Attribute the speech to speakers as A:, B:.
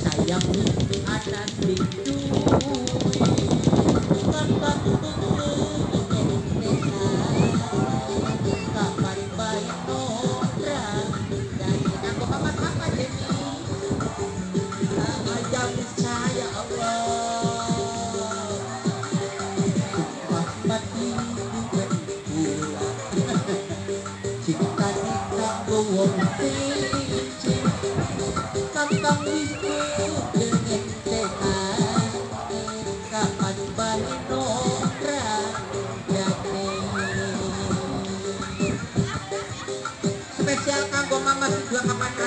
A: sayang atas pintu. tempat wong wong kang kang iku dening tekan kapan bali no spesial kanggo mama juga kapan